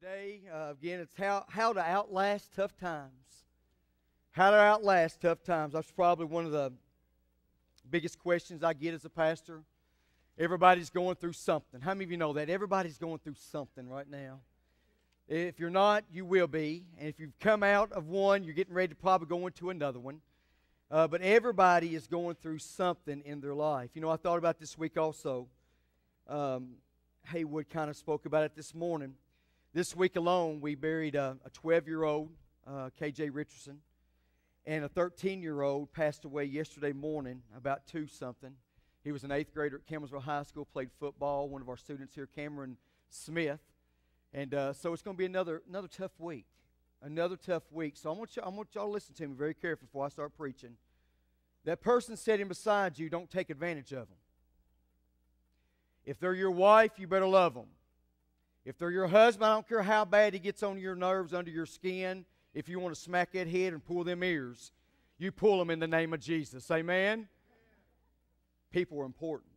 today. Uh, again, it's how, how to outlast tough times. How to outlast tough times. That's probably one of the biggest questions I get as a pastor. Everybody's going through something. How many of you know that? Everybody's going through something right now. If you're not, you will be. And if you've come out of one, you're getting ready to probably go into another one. Uh, but everybody is going through something in their life. You know, I thought about this week also. Um, Haywood kind of spoke about it this morning. This week alone, we buried a 12 year old, uh, KJ Richardson, and a 13 year old passed away yesterday morning, about 2 something. He was an eighth grader at Campbellsville High School, played football, one of our students here, Cameron Smith. And uh, so it's going to be another, another tough week. Another tough week. So I want, you, I want y'all to listen to me very carefully before I start preaching. That person sitting beside you, don't take advantage of them. If they're your wife, you better love them. If they're your husband, I don't care how bad he gets on your nerves, under your skin. If you want to smack that head and pull them ears, you pull them in the name of Jesus. Amen? People are important.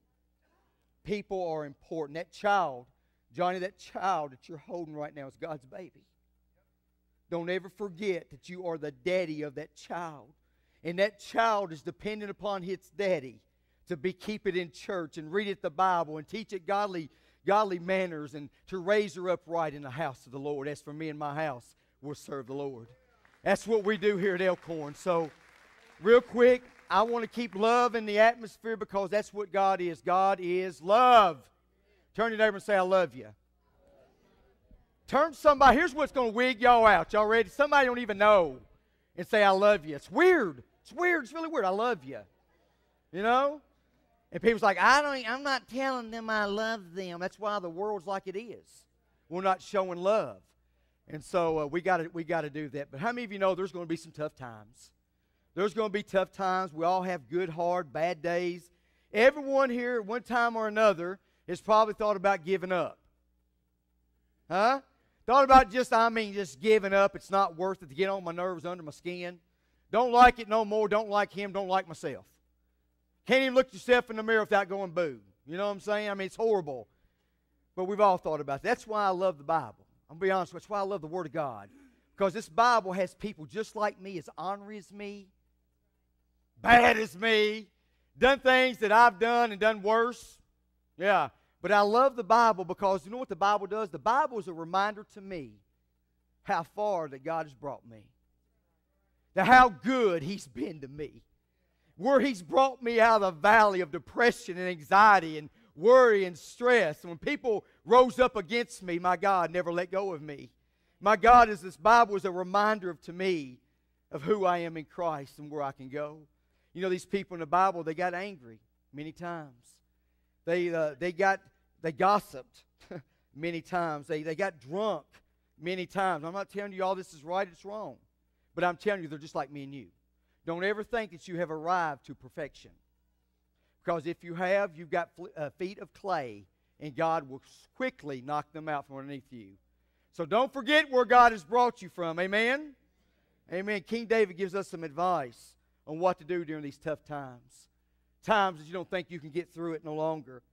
People are important. That child, Johnny, that child that you're holding right now is God's baby. Don't ever forget that you are the daddy of that child. And that child is dependent upon its daddy to be keep it in church and read it the Bible and teach it godly godly manners and to raise her upright in the house of the Lord. As for me and my house, we'll serve the Lord. That's what we do here at Elkhorn. So, real quick, I want to keep love in the atmosphere because that's what God is. God is love. Turn your neighbor and say, I love you. Turn somebody, here's what's going to wig y'all out. Y'all ready? Somebody don't even know and say, I love you. It's weird. It's weird. It's really weird. I love you. You know? And people's like, I don't, I'm not telling them I love them. That's why the world's like it is. We're not showing love. And so uh, we got to we got to do that. But how many of you know there's going to be some tough times? There's going to be tough times. We all have good, hard, bad days. Everyone here one time or another has probably thought about giving up. Huh? Thought about just, I mean, just giving up. It's not worth it to get on my nerves under my skin. Don't like it no more. Don't like him. Don't like myself. Can't even look yourself in the mirror without going boo. You know what I'm saying? I mean, it's horrible. But we've all thought about that. That's why I love the Bible. I'm going to be honest with you. That's why I love the Word of God. Because this Bible has people just like me, as honorary as me, bad as me, done things that I've done and done worse. Yeah. But I love the Bible because you know what the Bible does? The Bible is a reminder to me how far that God has brought me, to how good He's been to me where He's brought me out of the valley of depression and anxiety and worry and stress. And when people rose up against me, my God never let go of me. My God, as this Bible is a reminder of, to me of who I am in Christ and where I can go. You know, these people in the Bible, they got angry many times. They, uh, they, got, they gossiped many times. They, they got drunk many times. I'm not telling you all this is right, it's wrong. But I'm telling you, they're just like me and you. Don't ever think that you have arrived to perfection. Because if you have, you've got uh, feet of clay, and God will quickly knock them out from underneath you. So don't forget where God has brought you from. Amen? Amen. King David gives us some advice on what to do during these tough times. Times that you don't think you can get through it no longer.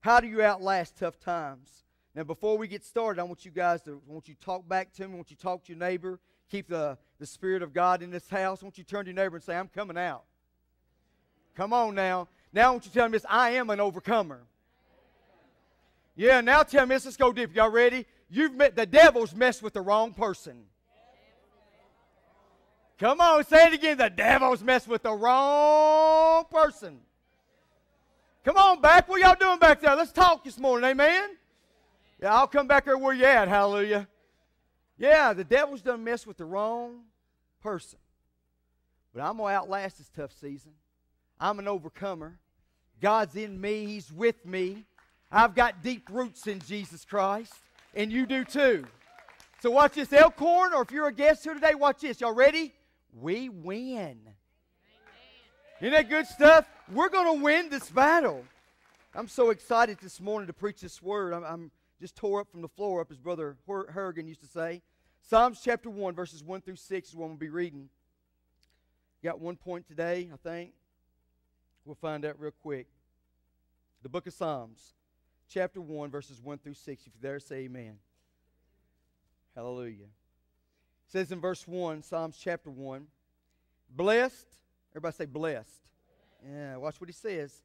How do you outlast tough times? Now, before we get started, I want you guys to I want you to talk back to me. I want you to talk to your neighbor keep the, the Spirit of God in this house, I want you turn to your neighbor and say, I'm coming out. Come on now. Now I want you tell him this I am an overcomer. Yeah, now tell me this. Let's go deep. Y'all ready? You've met the devil's messed with the wrong person. Come on, say it again. The devil's messed with the wrong person. Come on back. What y'all doing back there? Let's talk this morning. Amen. Yeah, I'll come back there where you at. Hallelujah. Yeah, the devil's done mess with the wrong person. But I'm going to outlast this tough season. I'm an overcomer. God's in me, He's with me. I've got deep roots in Jesus Christ, and you do too. So watch this, Elkhorn, or if you're a guest here today, watch this. Y'all ready? We win. Isn't that good stuff? We're going to win this battle. I'm so excited this morning to preach this word. I'm, I'm just tore up from the floor up, as Brother Hergen used to say. Psalms chapter 1, verses 1 through 6 is what we'll be reading. Got one point today, I think. We'll find out real quick. The book of Psalms, chapter 1, verses 1 through 6. If you're there, say amen. Hallelujah. It says in verse 1, Psalms chapter 1, blessed, everybody say blessed. Yeah, watch what he says.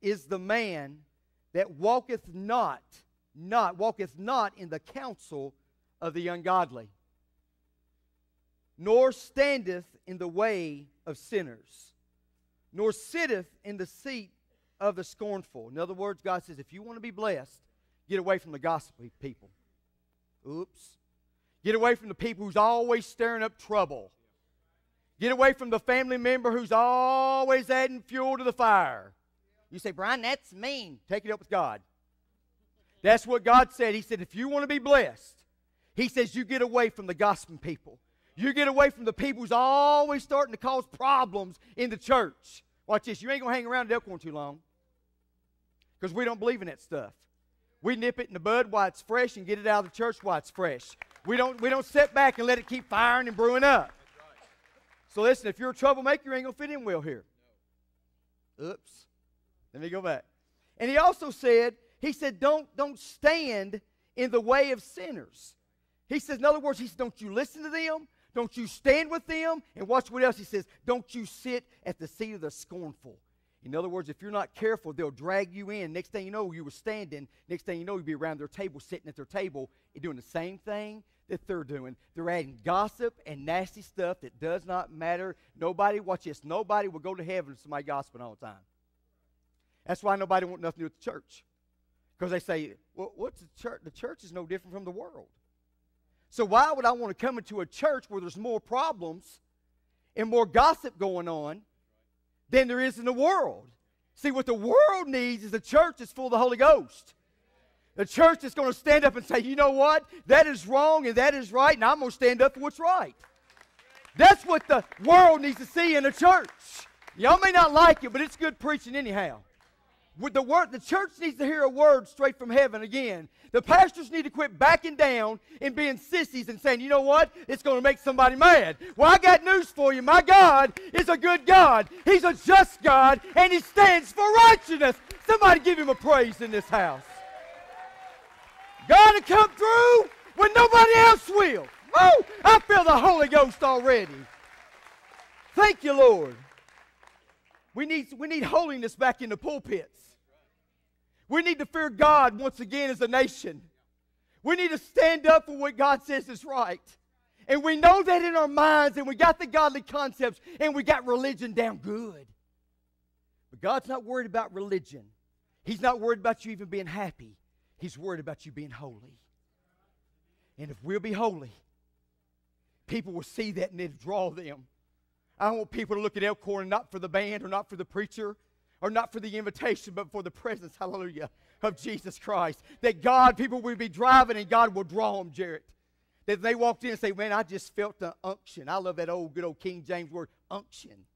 Is the man that walketh not, not, walketh not in the counsel of the ungodly, nor standeth in the way of sinners, nor sitteth in the seat of the scornful. In other words, God says, if you want to be blessed, get away from the gossipy people. Oops. Get away from the people who's always stirring up trouble. Get away from the family member who's always adding fuel to the fire. You say, Brian, that's mean. Take it up with God. That's what God said. He said, if you want to be blessed, He says, you get away from the gossiping people. You get away from the people who's always starting to cause problems in the church. Watch this. You ain't going to hang around at Elkhorn too long because we don't believe in that stuff. We nip it in the bud while it's fresh and get it out of the church while it's fresh. We don't, we don't sit back and let it keep firing and brewing up. So listen, if you're a troublemaker, you ain't going to fit in well here. Oops. Let me go back. And he also said, he said, don't, don't stand in the way of sinners. He says, in other words, he says, don't you listen to them, don't you stand with them, and watch what else he says, don't you sit at the seat of the scornful. In other words, if you're not careful, they'll drag you in. Next thing you know, you were standing. Next thing you know, you'll be around their table, sitting at their table, and doing the same thing that they're doing. They're adding gossip and nasty stuff that does not matter. Nobody, watch this, nobody will go to heaven if somebody gossiping all the time. That's why nobody wants nothing to do with the church. Because they say, well, what's the church? The church is no different from the world. So why would I want to come into a church where there's more problems and more gossip going on than there is in the world. See, what the world needs is a church that's full of the Holy Ghost. A church that's going to stand up and say, you know what? That is wrong and that is right, and I'm going to stand up for what's right. That's what the world needs to see in a church. Y'all may not like it, but it's good preaching anyhow. The, word, the church needs to hear a word straight from heaven again. The pastors need to quit backing down and being sissies and saying, you know what? It's going to make somebody mad. Well, I got news for you. My God is a good God. He's a just God, and He stands for righteousness. Somebody give Him a praise in this house. God to come through when nobody else will. Oh, I feel the Holy Ghost already. Thank you, Lord. We need, we need holiness back in the pulpits. We need to fear God once again as a nation. We need to stand up for what God says is right. And we know that in our minds, and we got the godly concepts, and we got religion down good. But God's not worried about religion. He's not worried about you even being happy. He's worried about you being holy. And if we'll be holy, people will see that and it'll draw them. I want people to look at Elkhorn not for the band or not for the preacher or not for the invitation, but for the presence, hallelujah, of Jesus Christ. That God, people will be driving and God will draw them, Jarrett. That they walked in and say, Man, I just felt the unction. I love that old, good old King James word, unction.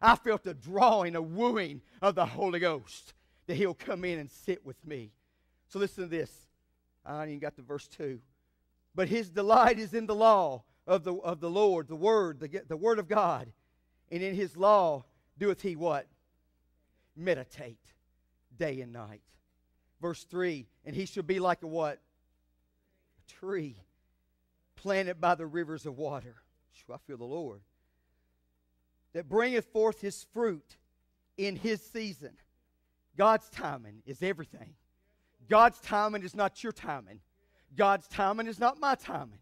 I felt the drawing, a wooing of the Holy Ghost that He'll come in and sit with me. So listen to this. I ain't even got to verse 2. But His delight is in the law of the, of the Lord, the Word, the, the Word of God. And in His law doeth He what? Meditate day and night. Verse 3 And he shall be like a what? A tree planted by the rivers of water. I feel the Lord. That bringeth forth his fruit in his season. God's timing is everything. God's timing is not your timing. God's timing is not my timing.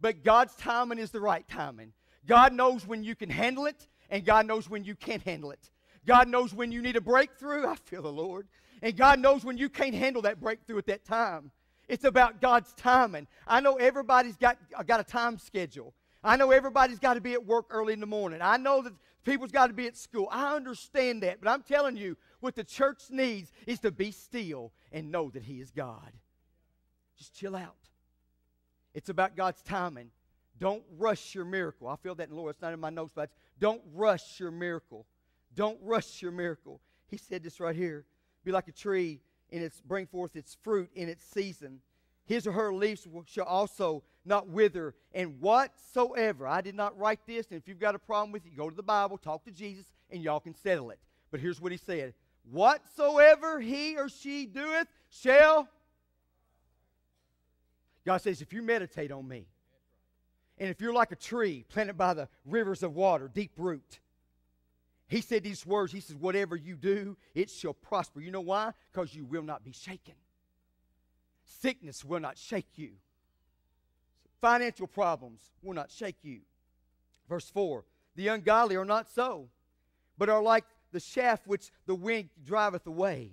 But God's timing is the right timing. God knows when you can handle it, and God knows when you can't handle it. God knows when you need a breakthrough. I feel the Lord. And God knows when you can't handle that breakthrough at that time. It's about God's timing. I know everybody's got, uh, got a time schedule. I know everybody's got to be at work early in the morning. I know that people's got to be at school. I understand that. But I'm telling you, what the church needs is to be still and know that He is God. Just chill out. It's about God's timing. Don't rush your miracle. I feel that in the Lord. It's not in my notes, but don't rush your miracle. Don't rush your miracle. He said this right here. Be like a tree and its bring forth its fruit in its season. His or her leaves shall also not wither. And whatsoever, I did not write this, and if you've got a problem with it, go to the Bible, talk to Jesus, and y'all can settle it. But here's what he said Whatsoever he or she doeth shall. God says, if you meditate on me, And if you're like a tree planted by the rivers of water, deep root, he said these words. He says, Whatever you do, it shall prosper. You know why? Because you will not be shaken. Sickness will not shake you. Financial problems will not shake you. Verse 4 The ungodly are not so, but are like the shaft which the wind driveth away.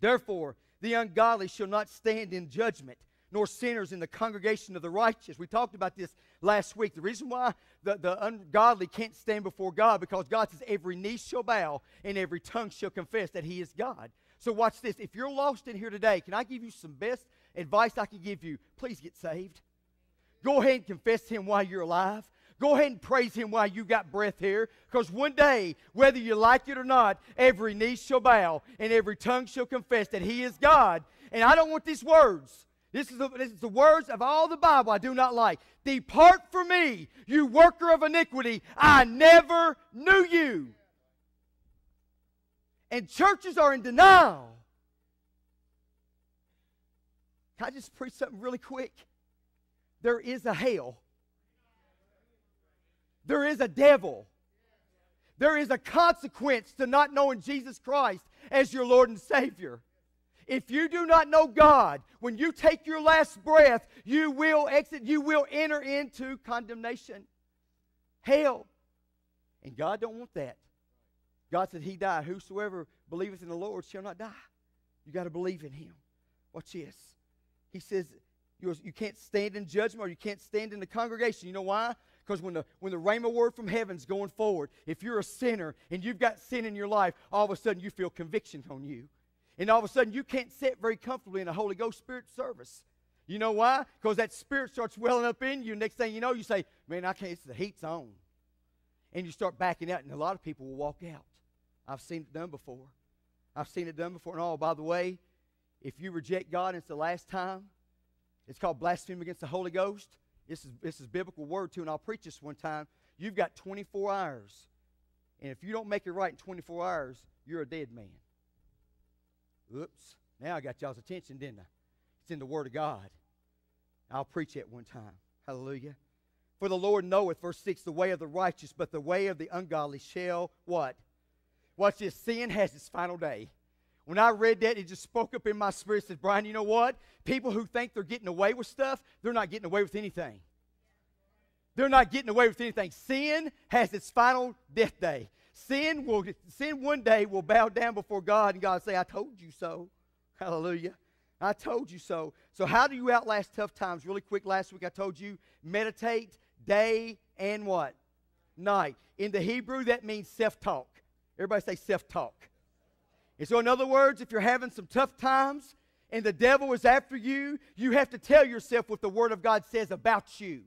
Therefore, the ungodly shall not stand in judgment, nor sinners in the congregation of the righteous. We talked about this last week. The reason why the, the ungodly can't stand before God because God says every knee shall bow and every tongue shall confess that He is God. So watch this. If you're lost in here today, can I give you some best advice I can give you? Please get saved. Go ahead and confess Him while you're alive. Go ahead and praise Him while you got breath here. Because one day, whether you like it or not, every knee shall bow and every tongue shall confess that He is God. And I don't want these words. This is, the, this is the words of all the Bible I do not like. Depart from me, you worker of iniquity. I never knew you. And churches are in denial. Can I just preach something really quick? There is a hell. There is a devil. There is a consequence to not knowing Jesus Christ as your Lord and Savior. If you do not know God, when you take your last breath, you will exit, you will enter into condemnation. Hell. And God don't want that. God said he died. Whosoever believeth in the Lord shall not die. You got to believe in him. Watch this. He says you, can't stand in judgment or you can't stand in the congregation. You know why? Because when the, when the rhema word from heaven's going forward, if you're a sinner and you've got sin in your life, all of a sudden you feel conviction on you. And all of a sudden you can't sit very comfortably in a Holy Ghost Spirit service. You know why? Because that Spirit starts welling up in you. Next thing you know, you say, Man, I can't, the heat's on. And you start backing out, and a lot of people will walk out. I've seen it done before. I've seen it done before. And oh, by the way, if you reject God and it's the last time, it's called blasphemy against the Holy Ghost. This is, this is biblical word too, and I'll preach this one time. You've got 24 hours. And if you don't make it right in 24 hours, you're a dead man. Oops. Now I got y'all's attention, didn't I? It's in the Word of God. I'll preach it one time. Hallelujah. For the Lord knoweth, verse 6, the way of the righteous, but the way of the ungodly shall what? Watch this. Sin has its final day. When I read that, it just spoke up in my spirit. Says, Brian, you know what? People who think they're getting away with stuff, they're not getting away with anything. They're not getting away with anything. Sin has its final death day. Sin will sin one day will bow down before God and God say, I told you so. Hallelujah. I told you so. So how do you outlast tough times? Really quick, last week I told you meditate day and what? Night. In the Hebrew, that means self-talk. Everybody say self-talk. And so, in other words, if you're having some tough times and the devil is after you, you have to tell yourself what the Word of God says about you.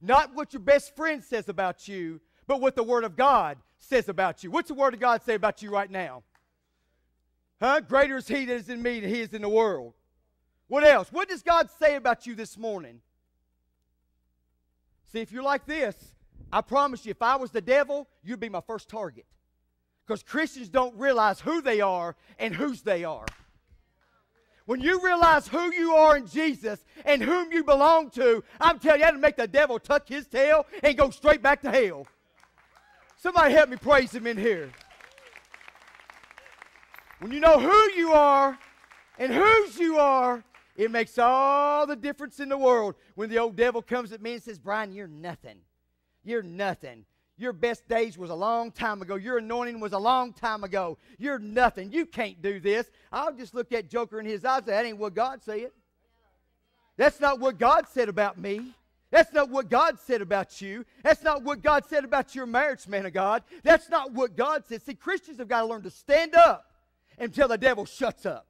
Not what your best friend says about you, but what the Word of God says about you. What's the Word of God say about you right now? Huh? Greater is He that is in me than He is in the world. What else? What does God say about you this morning? See, if you're like this, I promise you, if I was the devil, you'd be my first target. Because Christians don't realize who they are and whose they are. When you realize who you are in Jesus and whom you belong to, I'm telling you, that'll make the devil tuck his tail and go straight back to hell. Somebody help me praise him in here. When you know who you are and whose you are, it makes all the difference in the world when the old devil comes at me and says, Brian, you're nothing. You're nothing. Your best days was a long time ago. Your anointing was a long time ago. You're nothing. You can't do this. I'll just look at Joker in his eyes and say, that ain't what God said. That's not what God said about me. That's not what God said about you. That's not what God said about your marriage, man of God. That's not what God said. See, Christians have got to learn to stand up until the devil shuts up.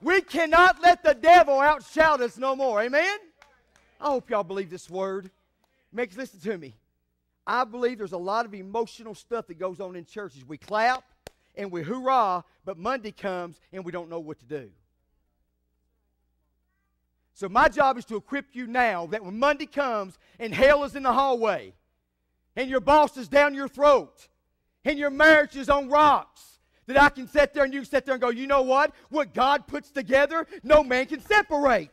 We cannot let the devil outshout us no more. Amen? I hope y'all believe this word. Makes listen to me. I believe there's a lot of emotional stuff that goes on in churches. We clap and we hoorah, but Monday comes and we don't know what to do. So my job is to equip you now that when Monday comes and hell is in the hallway and your boss is down your throat and your marriage is on rocks, that I can sit there and you can sit there and go, you know what? What God puts together, no man can separate.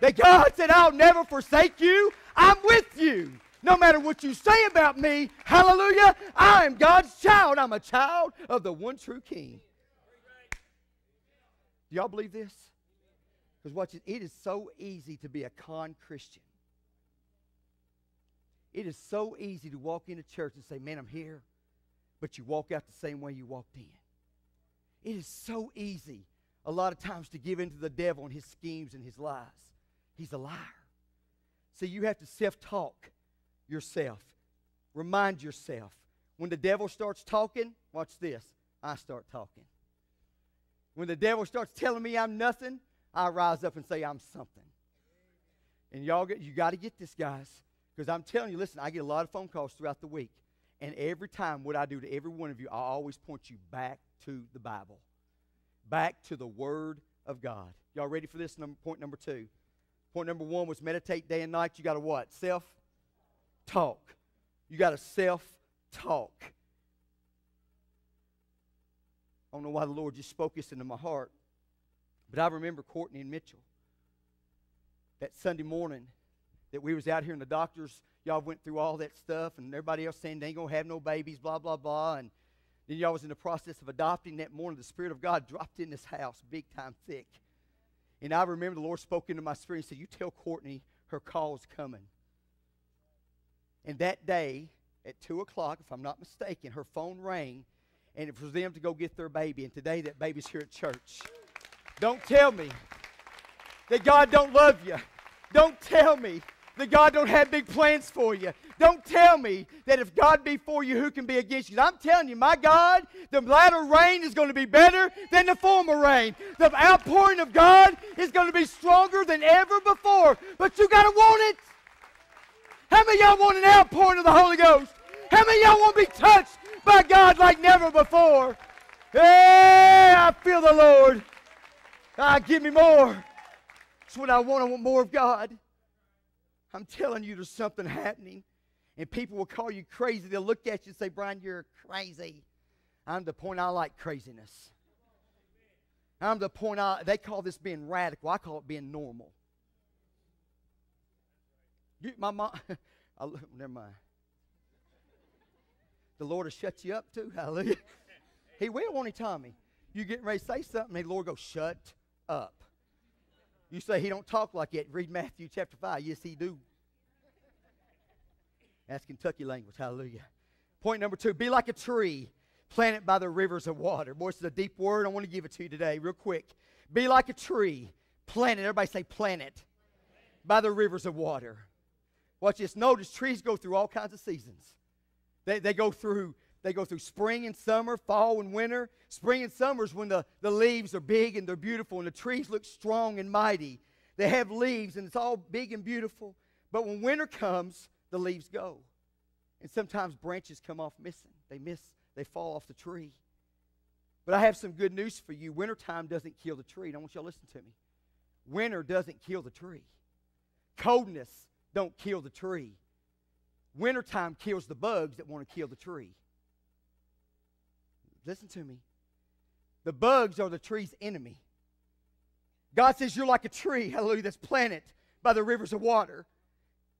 That God said, I'll never forsake you. I'm with you. No matter what you say about me, hallelujah, I am God's child. I'm a child of the one true King. Do y'all believe this? Because watch it, it is so easy to be a con Christian. It is so easy to walk into church and say, Man, I'm here, but you walk out the same way you walked in. It is so easy a lot of times to give in to the devil and his schemes and his lies. He's a liar. So you have to self talk yourself. Remind yourself. When the devil starts talking, watch this. I start talking. When the devil starts telling me I'm nothing, I rise up and say I'm something. And y'all get, you got to get this, guys. Because I'm telling you, listen, I get a lot of phone calls throughout the week. And every time, what I do to every one of you, I always point you back to the Bible, back to the Word of God. Y'all ready for this? Number, point number two. Point number one was meditate day and night. You got to what? Self talk. You got to self talk. I don't know why the Lord just spoke this into my heart, but I remember Courtney and Mitchell that Sunday morning that we was out here and the doctors, y'all went through all that stuff, and everybody else saying they ain't gonna have no babies, blah blah blah, and then y'all was in the process of adopting. That morning, the Spirit of God dropped in this house, big time, thick. And I remember the Lord spoke into my spirit and said, "You tell Courtney her call's coming." And that day, at two o'clock, if I'm not mistaken, her phone rang, and it was them to go get their baby. And today, that baby's here at church. Don't tell me that God don't love you. Don't tell me that God don't have big plans for you. Don't tell me that if God be for you, who can be against you? I'm telling you, my God, the latter rain is going to be better than the former rain. The outpouring of God is going to be stronger than ever before. But you got to want it. How many y'all want an outpouring of the Holy Ghost? How many y'all want to be touched by God like never before? Hey, I feel the Lord. Ah, give me more. That's what I want. I want more of God. I'm telling you, there's something happening. And people will call you crazy. They'll look at you and say, Brian, you're crazy. I'm the point I like craziness. I'm the point I, they call this being radical. I call it being normal. You, my mom, I, never mind. The Lord will shut you up too. Hallelujah. He will, won't he, Tommy? You getting ready to say something, the Lord goes, shut up. You say he don't talk like that. Read Matthew chapter 5. Yes, he do. That's Kentucky language. Hallelujah. Point number two, be like a tree planted by the rivers of water. Boy, this is a deep word. I want to give it to you today real quick. Be like a tree planted. Everybody say planet by the rivers of water. Watch this. Notice trees go through all kinds of seasons. They, they go through they go through spring and summer, fall and winter. Spring and summer is when the, the leaves are big and they're beautiful and the trees look strong and mighty. They have leaves and it's all big and beautiful. But when winter comes, the leaves go. And sometimes branches come off missing. They miss, they fall off the tree. But I have some good news for you. Wintertime doesn't kill the tree. I want you to listen to me. Winter doesn't kill the tree. Coldness don't kill the tree. Wintertime kills the bugs that want to kill the tree. Listen to me. The bugs are the tree's enemy. God says you're like a tree, hallelujah, that's planted by the rivers of water.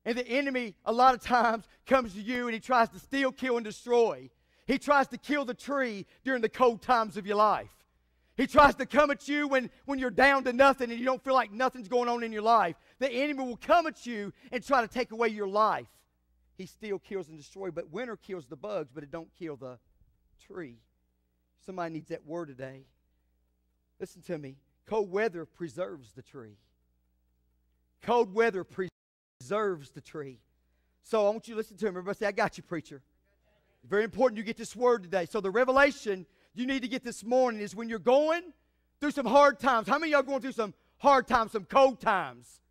And the enemy, a lot of times, comes to you and he tries to steal, kill, and destroy. He tries to kill the tree during the cold times of your life. He tries to come at you when, when you're down to nothing and you don't feel like nothing's going on in your life. The enemy will come at you and try to take away your life. He still kills and destroys, but winter kills the bugs, but it don't kill the tree. Somebody needs that word today. Listen to me. Cold weather preserves the tree. Cold weather preserves the tree. So I want you to listen to him. Everybody say, I got you, preacher. Very important you get this word today. So the revelation you need to get this morning is when you're going through some hard times. How many of y'all going through some hard times, some cold times?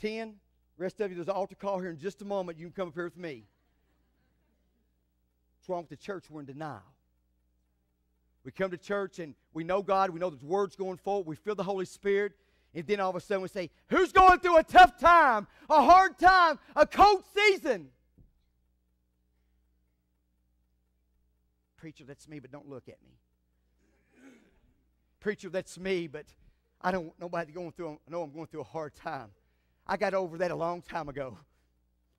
Ten. Rest of you, there's an altar call here in just a moment. You can come up here with me. What's wrong with the church? We're in denial. We come to church and we know God, we know the word's going forward, we feel the Holy Spirit, and then all of a sudden we say, Who's going through a tough time, a hard time, a cold season? Preacher, that's me, but don't look at me. Preacher, that's me, but I don't nobody going through, I know I'm going through a hard time. I got over that a long time ago.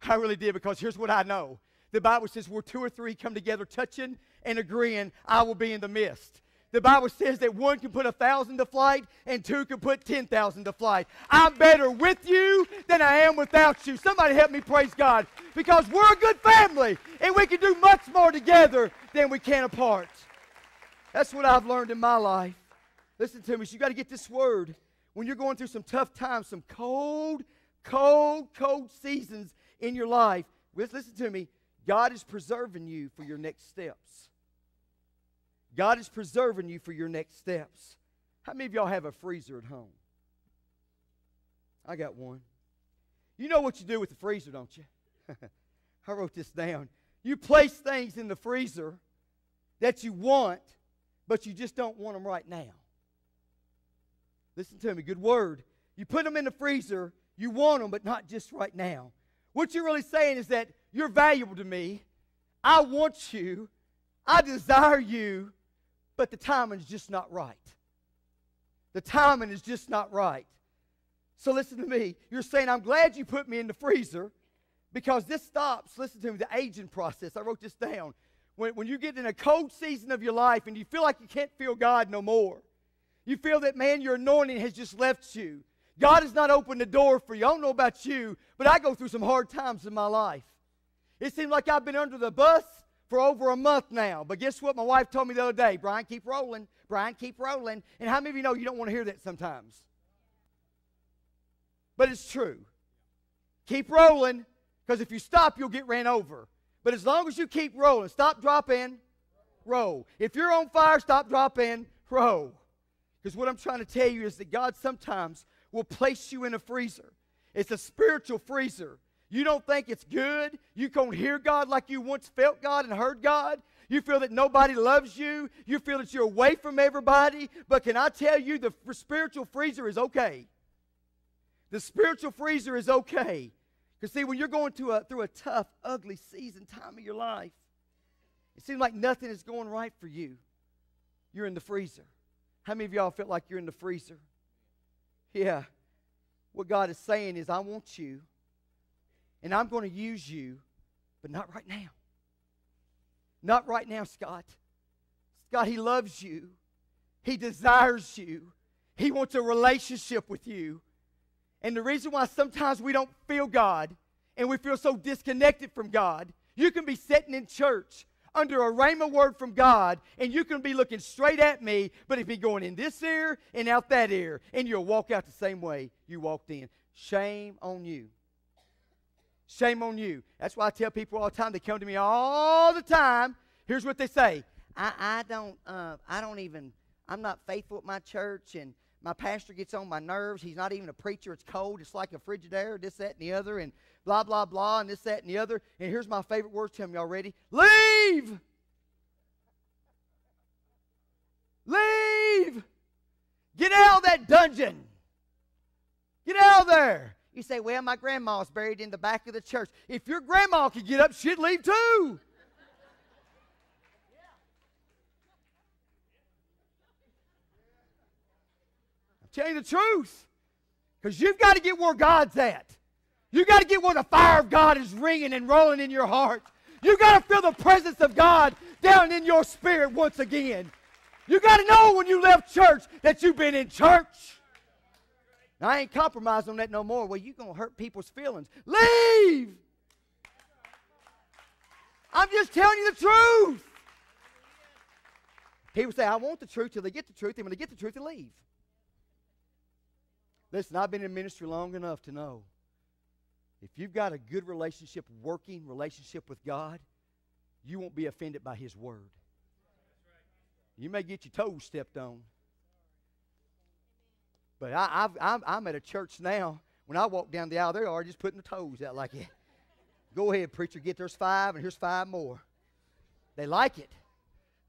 I really did because here's what I know. The Bible says, where two or three come together touching and agreeing, I will be in the midst. The Bible says that one can put a thousand to flight and two can put 10,000 to flight. I'm better with you than I am without you. Somebody help me praise God because we're a good family and we can do much more together than we can apart. That's what I've learned in my life. Listen to me. So you got to get this word. When you're going through some tough times, some cold, cold, cold seasons in your life, listen to me. God is preserving you for your next steps. God is preserving you for your next steps. How many of y'all have a freezer at home? I got one. You know what you do with the freezer, don't you? I wrote this down. You place things in the freezer that you want, but you just don't want them right now. Listen to me, good word. You put them in the freezer, you want them, but not just right now. What you're really saying is that you're valuable to me. I want you. I desire you, but the timing is just not right. The timing is just not right. So listen to me. You're saying, I'm glad you put me in the freezer because this stops, listen to me, the aging process. I wrote this down. When, when you get in a cold season of your life and you feel like you can't feel God no more, you feel that, man, your anointing has just left you. God has not opened the door for you. I don't know about you, but I go through some hard times in my life. It seems like I've been under the bus for over a month now. But guess what? My wife told me the other day, Brian, keep rolling. Brian, keep rolling. And how many of you know you don't want to hear that sometimes? But it's true. Keep rolling, because if you stop, you'll get ran over. But as long as you keep rolling, stop, drop in, roll. If you're on fire, stop, drop in, roll. Because what I'm trying to tell you is that God sometimes will place you in a freezer. It's a spiritual freezer. You don't think it's good. You can't hear God like you once felt God and heard God. You feel that nobody loves you. You feel that you're away from everybody. But can I tell you, the spiritual freezer is okay. The spiritual freezer is okay. Because, see, when you're going through a, through a tough, ugly season time of your life, it seems like nothing is going right for you. You're in the freezer. How many of y'all feel like you're in the freezer? Yeah. What God is saying is, I want you, and I'm going to use you, but not right now. Not right now, Scott. Scott, He loves you. He desires you. He wants a relationship with you. And the reason why sometimes we don't feel God and we feel so disconnected from God, you can be sitting in church under a rhema word from God, and you can be looking straight at me, but if be going in this ear and out that ear, and you'll walk out the same way you walked in. Shame on you. Shame on you. That's why I tell people all the time, they come to me all the time. Here's what they say. I, I don't uh, I don't even I'm not faithful at my church and my pastor gets on my nerves. He's not even a preacher. It's cold. It's like a Frigidaire, this, that, and the other. And blah, blah, blah, and this, that, and the other. And here's my favorite words. Tell me, y'all ready? Leave! Leave! Get out of that dungeon. Get out of there. You say, well, my grandma's buried in the back of the church. If your grandma could get up, she'd leave too. I'm telling you the truth. Because you've got to get where God's at. You've got to get where the fire of God is ringing and rolling in your heart. You've got to feel the presence of God down in your spirit once again. You got to know when you left church that you've been in church. Now, I ain't compromising on that no more. Well, you're going to hurt people's feelings. Leave! I'm just telling you the truth. People say, I want the truth till they get the truth, and when they get the truth, they leave. Listen, I've been in ministry long enough to know if you've got a good relationship, working relationship with God, you won't be offended by His Word. You may get your toes stepped on. But I, am at a church now. When I walk down the aisle, they are just putting the toes out like that. Go ahead, preacher, get there's five, and here's five more. They like it.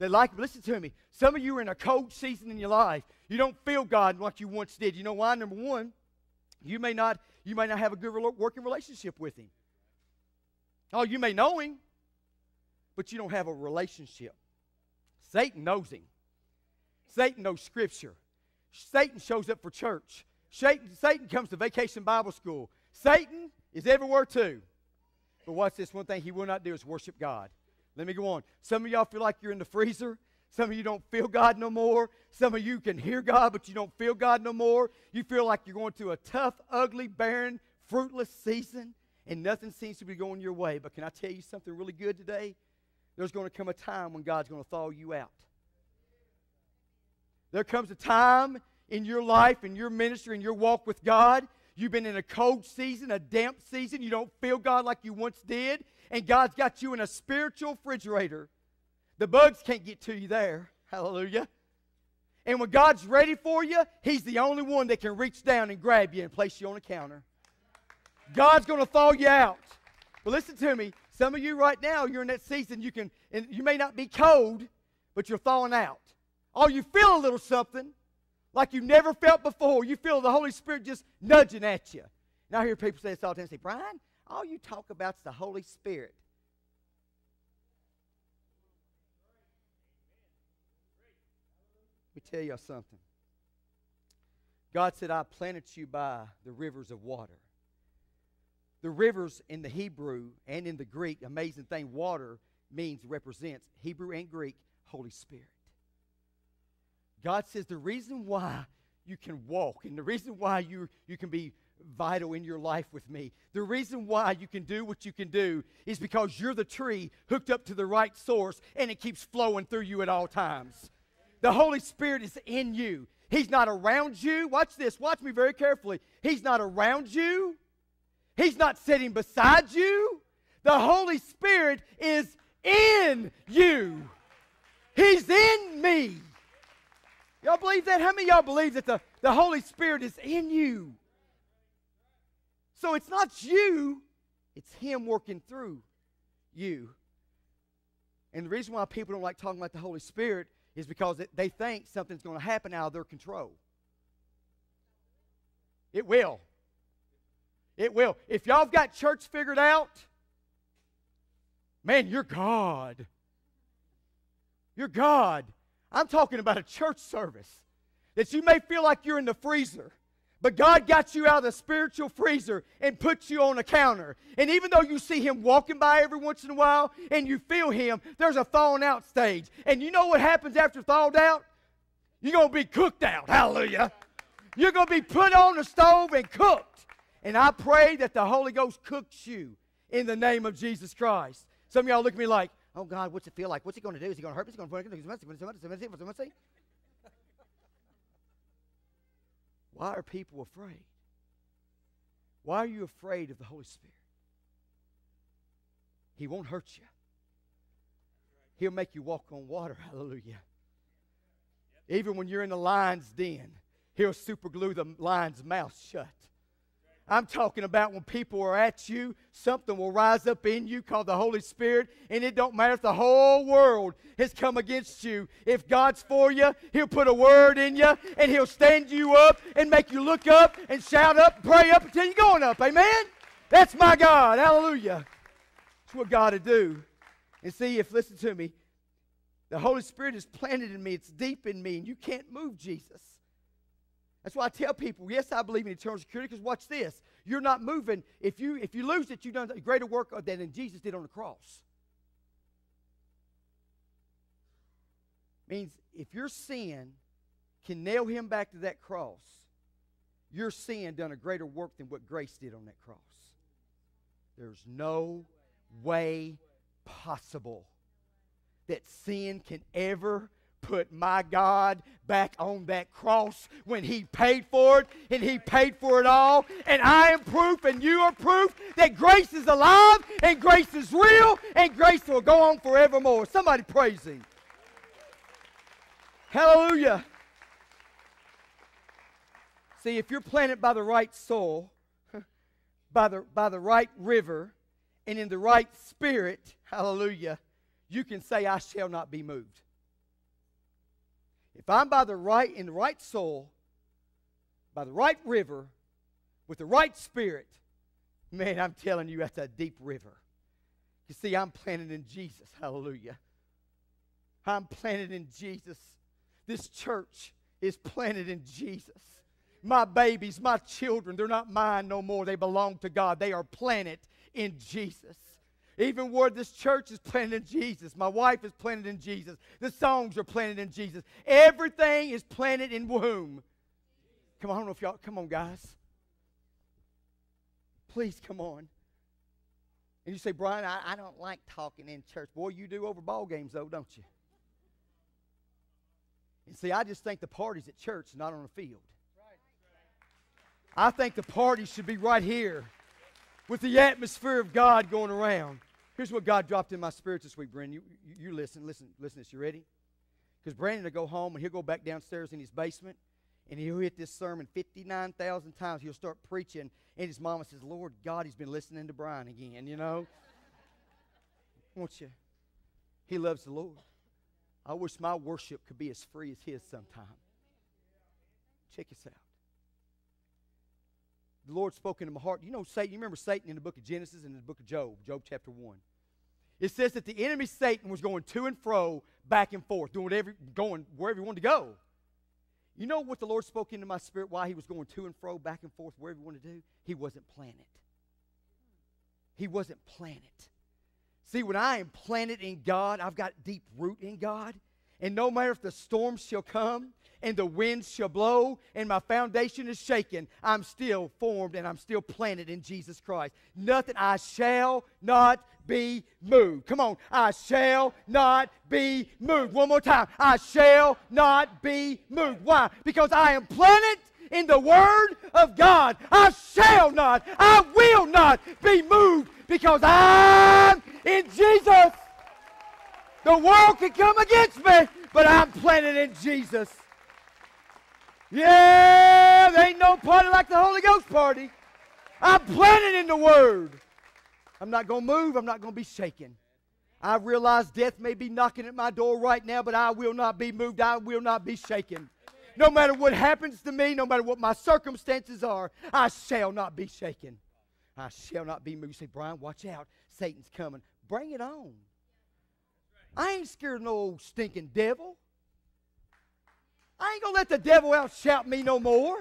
They like it. Listen to me. Some of you are in a cold season in your life. You don't feel God like you once did. You know why? Number one, you may not you may not have a good working relationship with him. Oh, you may know him, but you don't have a relationship. Satan knows him. Satan knows Scripture. Satan shows up for church. Satan, Satan comes to vacation Bible school. Satan is everywhere too. But watch this one thing he will not do is worship God. Let me go on. Some of y'all feel like you're in the freezer. Some of you don't feel God no more. Some of you can hear God, but you don't feel God no more. You feel like you're going through a tough, ugly, barren, fruitless season, and nothing seems to be going your way. But can I tell you something really good today? There's going to come a time when God's going to thaw you out. There comes a time in your life, in your ministry, in your walk with God. You've been in a cold season, a damp season. You don't feel God like you once did. And God's got you in a spiritual refrigerator. The bugs can't get to you there. Hallelujah. And when God's ready for you, He's the only one that can reach down and grab you and place you on a counter. God's going to thaw you out. But listen to me. Some of you right now, you're in that season. You can, and you may not be cold, but you're thawing out. Oh, you feel a little something like you never felt before. You feel the Holy Spirit just nudging at you. Now I hear people say this all the time. Say, Brian, all you talk about is the Holy Spirit. Let me tell you something. God said, I planted you by the rivers of water. The rivers in the Hebrew and in the Greek, amazing thing, water means represents Hebrew and Greek, Holy Spirit. God says the reason why you can walk and the reason why you, you can be vital in your life with me, the reason why you can do what you can do is because you're the tree hooked up to the right source and it keeps flowing through you at all times. The Holy Spirit is in you. He's not around you. Watch this. Watch me very carefully. He's not around you. He's not sitting beside you. The Holy Spirit is in you. He's in me. Y'all believe that? How many y'all believe that the, the Holy Spirit is in you? So it's not you, it's Him working through you. And the reason why people don't like talking about the Holy Spirit is because they think something's going to happen out of their control. It will. It will. If y'all have got church figured out, man, you're God. You're God. I'm talking about a church service that you may feel like you're in the freezer. But God got you out of the spiritual freezer and put you on a counter. And even though you see Him walking by every once in a while and you feel Him, there's a thawing out stage. And you know what happens after thawed out? You're going to be cooked out. Hallelujah. You're going to be put on the stove and cooked. And I pray that the Holy Ghost cooks you in the name of Jesus Christ. Some of y'all look at me like, oh God, what's it feel like? What's he going to do? Is he going to hurt me? Is he going to say? Why are people afraid? Why are you afraid of the Holy Spirit? He won't hurt you. He'll make you walk on water. Hallelujah. Even when you're in the lion's den, he'll superglue the lion's mouth shut. I'm talking about when people are at you, something will rise up in you called the Holy Spirit, and it don't matter if the whole world has come against you. If God's for you, He'll put a word in you, and He'll stand you up and make you look up and shout up, pray up until you're going up. Amen? That's my God. Hallelujah. That's what God to do. And see, if, listen to me, the Holy Spirit is planted in me, it's deep in me, and you can't move Jesus. That's why I tell people, yes, I believe in eternal security, because watch this. You're not moving. If you if you lose it, you've done a greater work than Jesus did on the cross. Means if your sin can nail him back to that cross, your sin done a greater work than what grace did on that cross. There's no way possible that sin can ever put my God back on that cross when He paid for it, and He paid for it all. And I am proof, and you are proof that grace is alive, and grace is real, and grace will go on forevermore. Somebody praise Him. Hallelujah. See, if you're planted by the right soil, by the, by the right river, and in the right spirit, hallelujah, you can say, I shall not be moved. If I'm by the right in the right soul, by the right river, with the right spirit, man, I'm telling you, that's a deep river. You see, I'm planted in Jesus. Hallelujah. I'm planted in Jesus. This church is planted in Jesus. My babies, my children, they're not mine no more. They belong to God. They are planted in Jesus. Even where this church is planted in Jesus. My wife is planted in Jesus. The songs are planted in Jesus. Everything is planted in whom? Come on, I don't know if y'all, come on, guys. Please come on. And you say, Brian, I, I don't like talking in church. Boy, you do over ball games, though, don't you? And see, I just think the party's at church, not on the field. I think the party should be right here with the atmosphere of God going around. Here's what God dropped in my spirit this week, Brandon. You, you, you listen, listen, listen this. You ready? Because Brandon will go home and he'll go back downstairs in his basement and he'll hit this sermon 59,000 times. He'll start preaching, and his mama says, Lord God, he's been listening to Brian again, you know? Won't you? He loves the Lord. I wish my worship could be as free as his sometime. Check this out. The Lord spoke into my heart. You know Satan, you remember Satan in the book of Genesis and in the book of Job, Job chapter 1. It says that the enemy Satan was going to and fro, back and forth, doing whatever, going wherever he wanted to go. You know what the Lord spoke into my spirit why he was going to and fro, back and forth, wherever he wanted to do? He wasn't planted. He wasn't planted. See, when I am planted in God, I've got deep root in God. And no matter if the storms shall come and the winds shall blow and my foundation is shaken, I'm still formed and I'm still planted in Jesus Christ. Nothing, I shall not be moved. Come on, I shall not be moved. One more time. I shall not be moved. Why? Because I am planted in the Word of God. I shall not, I will not be moved because I'm in Jesus. The world can come against me, but I'm planted in Jesus. Yeah, there ain't no party like the Holy Ghost party. I'm planted in the Word. I'm not going to move. I'm not going to be shaken. I realize death may be knocking at my door right now, but I will not be moved. I will not be shaken. No matter what happens to me, no matter what my circumstances are, I shall not be shaken. I shall not be moved. You say, Brian, watch out. Satan's coming. Bring it on. I ain't scared of no old stinking devil. I ain't to let the devil outshout me no more.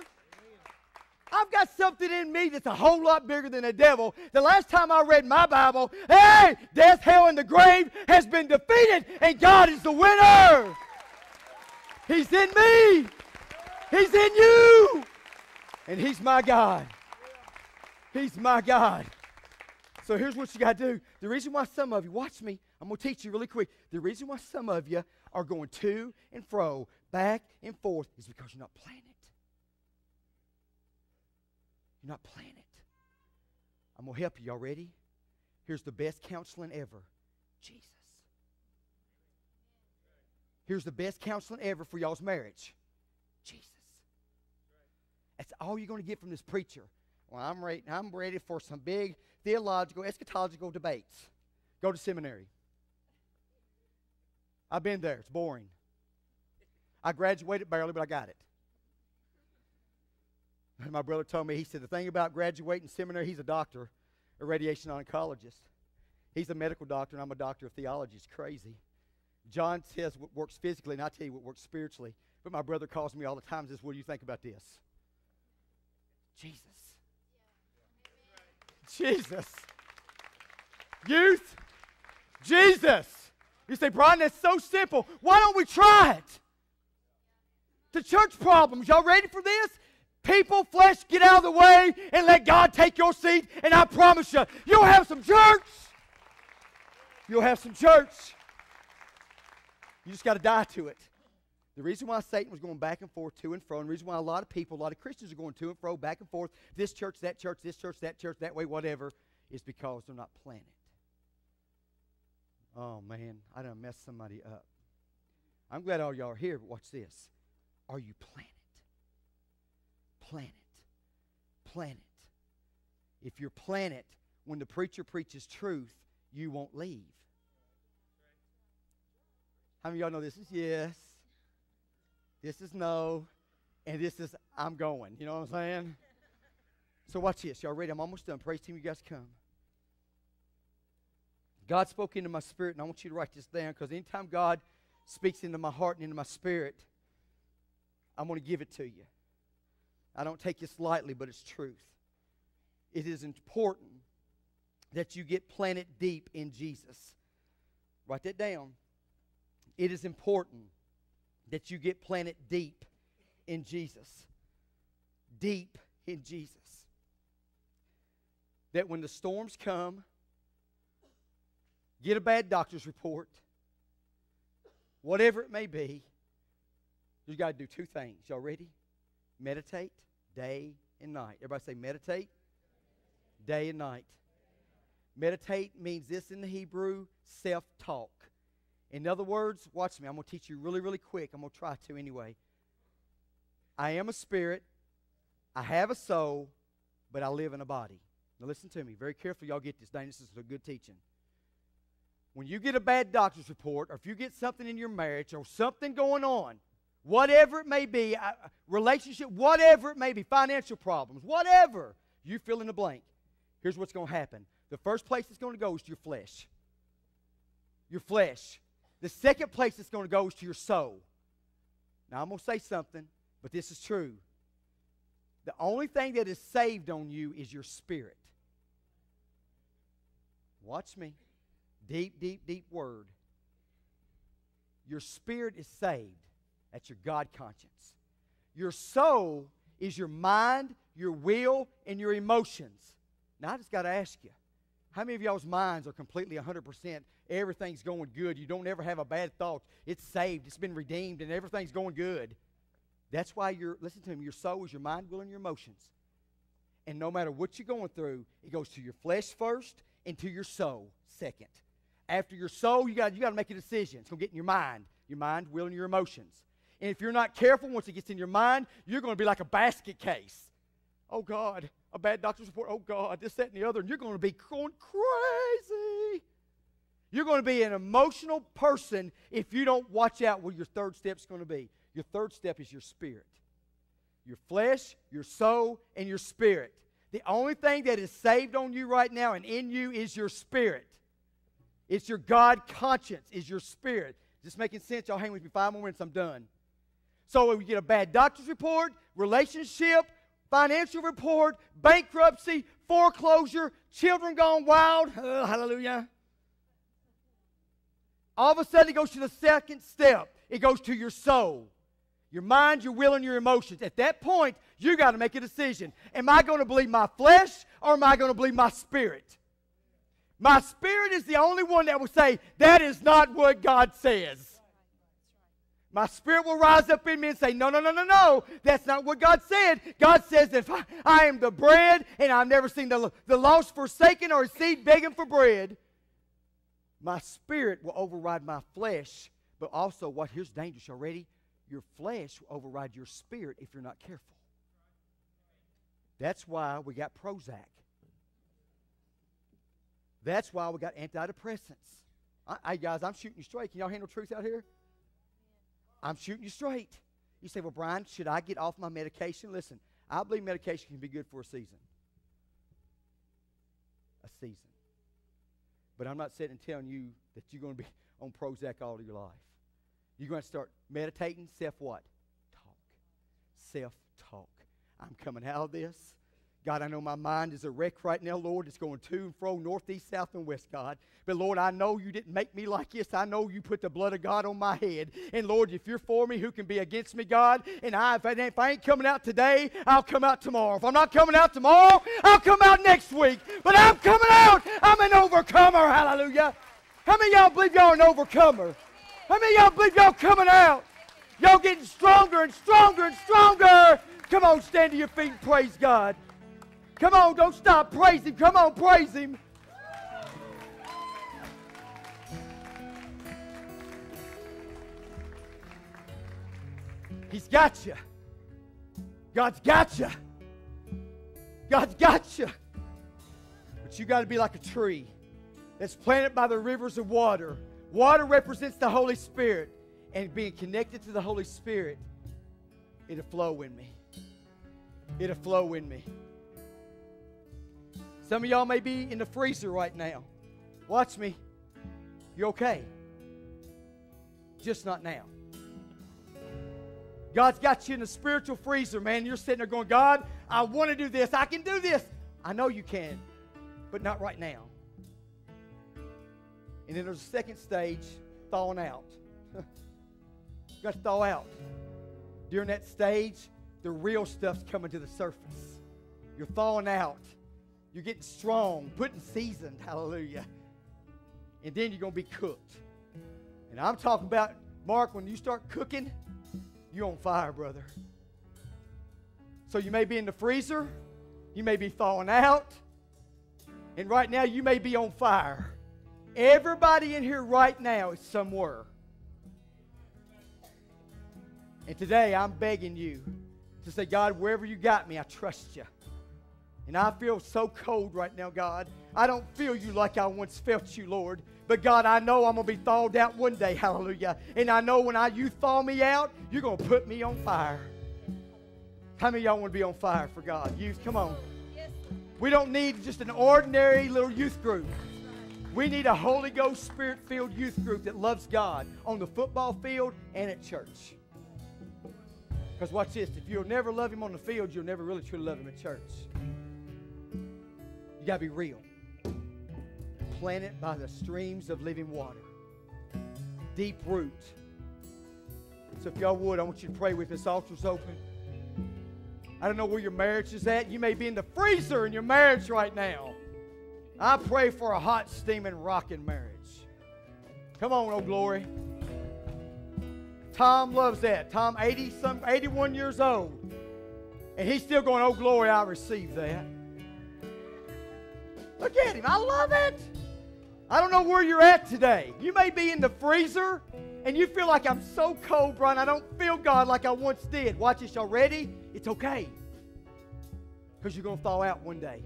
I've got something in me that's a whole lot bigger than the devil. The last time I read my Bible, hey, death, hell, and the grave has been defeated, and God is the winner. He's in me, He's in you, and He's my God. He's my God. So here's what you got to do. The reason why some of you, watch me, I'm going to teach you really quick. The reason why some of you are going to and fro, back and forth, is because you're not planning. it. You're not planning it. I'm going to help you. Y'all ready? Here's the best counseling ever Jesus. Here's the best counseling ever for y'all's marriage Jesus. That's all you're going to get from this preacher. Well, I'm ready, I'm ready for some big theological, eschatological debates. Go to seminary. I've been there. It's boring. I graduated barely, but I got it. My brother told me, he said, the thing about graduating seminary, he's a doctor, a radiation oncologist. He's a medical doctor, and I'm a doctor of theology. It's crazy. John says what works physically, and I tell you what works spiritually. But my brother calls me all the time and says, What do you think about this? Jesus. Jesus. Youth, Jesus. You say, Brian, that's so simple. Why don't we try it? The church problems. Y'all ready for this? People, flesh, get out of the way and let God take your seat. And I promise you, you'll have some church. You'll have some church. You just got to die to it. The reason why Satan was going back and forth, to and fro, and the reason why a lot of people, a lot of Christians are going to and fro, back and forth, this church, that church, this church, that church, that way, whatever, is because they're not planted. Oh, man, I done messed somebody up. I'm glad all y'all are here, but watch this. Are you planted? planet. Planet. If you're planet, when the preacher preaches truth, you won't leave. How many of y'all know this is yes, this is no, and this is I'm going. You know what I'm saying? So watch this. Y'all ready? I'm almost done. Praise team, you guys come. God spoke into my spirit, and I want you to write this down because anytime God speaks into my heart and into my spirit, I'm going to give it to you. I don't take this lightly, but it's truth. It is important that you get planted deep in Jesus. Write that down. It is important that you get planted deep in Jesus. Deep in Jesus. That when the storms come, get a bad doctor's report, whatever it may be, you got to do two things. Y'all ready? Meditate day and night. Everybody say meditate day and night. Meditate means this in the Hebrew self talk. In other words, watch me. I'm going to teach you really, really quick. I'm going to try to anyway. I am a spirit. I have a soul, but I live in a body. Now, listen to me. Very carefully, y'all get this. Dang, this is a good teaching. When you get a bad doctor's report, or if you get something in your marriage, or something going on, whatever it may be, relationship, whatever it may be, financial problems, whatever, you fill in the blank. Here's what's going to happen. The first place it's going to go is to your flesh. Your flesh. The second place it's going to go is to your soul. Now, I'm going to say something, but this is true. The only thing that is saved on you is your spirit. Watch me. Deep, deep, deep word. Your spirit is saved. That's your God conscience. Your soul is your mind, your will, and your emotions. Now, I just got to ask you how many of y'all's minds are completely 100%? Everything's going good. You don't ever have a bad thought. It's saved, it's been redeemed, and everything's going good. That's why you're, listen to me, your soul is your mind, will, and your emotions. And no matter what you're going through, it goes to your flesh first and to your soul second. After your soul, you got you got to make a decision. It's going to get in your mind, your mind, will, and your emotions. And if you're not careful, once it gets in your mind, you're going to be like a basket case. Oh God, a bad doctor's report. Oh God, this, that, and the other. And you're going to be going crazy. You're going to be an emotional person if you don't watch out where your third step's going to be. Your third step is your spirit. Your flesh, your soul, and your spirit. The only thing that is saved on you right now and in you is your spirit. It's your God conscience, is your spirit. Just making sense? Y'all hang with me five more minutes, I'm done. So when we get a bad doctor's report, relationship, financial report, bankruptcy, foreclosure, children gone wild. Oh, hallelujah. All of a sudden, it goes to the second step. It goes to your soul, your mind, your will, and your emotions. At that point, you got to make a decision. Am I going to believe my flesh or am I going to believe my spirit? My spirit is the only one that will say, that is not what God says. My spirit will rise up in me and say, No, no, no, no, no. That's not what God said. God says, If I, I am the bread and I've never seen the, the lost forsaken or seed begging for bread, my spirit will override my flesh. But also, what here's dangerous already your flesh will override your spirit if you're not careful. That's why we got Prozac. That's why we got antidepressants. Hey, guys, I'm shooting you straight. Can y'all handle truth out here? I'm shooting you straight. You say, well, Brian, should I get off my medication? Listen, I believe medication can be good for a season. A season. But I'm not sitting and telling you that you're going to be on Prozac all of your life. You're going to start meditating, self what? Talk. Self talk. I'm coming out of this. God, I know my mind is a wreck right now, Lord. It's going to and fro, northeast, south, and west, God. But Lord, I know you didn't make me like this. I know you put the blood of God on my head. And Lord, if you're for me, who can be against me, God? And I, if I, if I ain't coming out today, I'll come out tomorrow. If I'm not coming out tomorrow, I'll come out next week. But I'm coming out. I'm an overcomer. Hallelujah. How many y'all believe y'all an overcomer? How many y'all believe y'all coming out? Y'all getting stronger and stronger and stronger. Come on, stand to your feet and praise God. Come on, don't stop. Praise Him. Come on, praise Him. He's got you. God's got you. God's got you. But you got to be like a tree that's planted by the rivers of water. Water represents the Holy Spirit. And being connected to the Holy Spirit, it'll flow in me. It'll flow in me. Some of y'all may be in the freezer right now. Watch me. You're okay. Just not now. God's got you in a spiritual freezer, man. You're sitting there going, God, I want to do this. I can do this. I know you can, but not right now. And then there's a second stage, thawing out. you got to thaw out. During that stage, the real stuff's coming to the surface. You're thawing out. You're getting strong, putting seasoned. Hallelujah. And then you're going to be cooked. And I'm talking about, Mark, when you start cooking, you're on fire, brother. So you may be in the freezer, you may be thawing out, and right now you may be on fire. Everybody in here right now is somewhere. And today I'm begging you to say, God, wherever you got me, I trust you. And I feel so cold right now, God. I don't feel you like I once felt you, Lord. But God, I know I'm going to be thawed out one day. Hallelujah. And I know when I, you thaw me out, you're going to put me on fire. How many y'all want to be on fire for God? Youth, come on. We don't need just an ordinary little youth group. We need a Holy Ghost Spirit filled youth group that loves God on the football field and at church. Because watch this if you'll never love Him on the field, you'll never really truly love Him at church. You got to be real planted by the streams of living water. Deep root. So if y'all would, I want you to pray with this altar's open. I don't know where your marriage is at. You may be in the freezer in your marriage right now. I pray for a hot, steaming, rocking marriage. Come on, oh glory. Tom loves that. Tom, 80 some 81 years old. And he's still going, Oh glory, I receive that. Look at him. I love it. I don't know where you're at today. You may be in the freezer and you feel like I'm so cold, Brian. I don't feel God like I once did. Watch this. Y'all ready? It's okay. Because you're going to thaw out one day.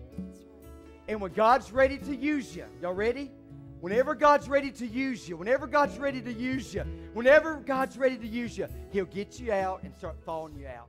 And when God's ready to use you, y'all ready? Whenever God's ready to use you, whenever God's ready to use you, whenever God's ready to use you, He'll get you out and start thawing you out.